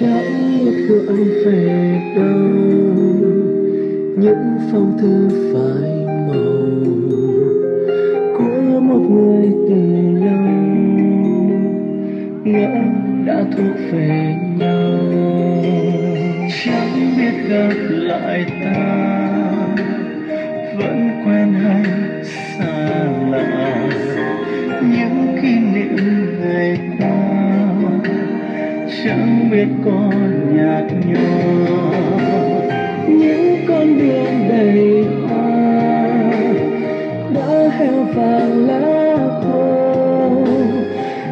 chẳng biết gửi về đâu những phong thư phai màu của một người từ lâu. Ngỡ đã thuộc về nhau. Chẳng biết gặp lại ta. Chẳng biết con nhạt nhòa. Những con đường đầy hoa đã heo vàng lá khô.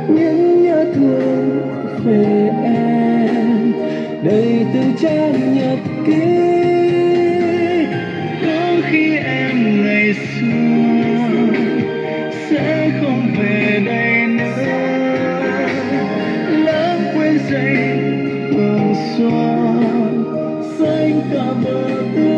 Những nhớ thương về em đầy từng trang nhật ký. xóa xanh cả bờ tương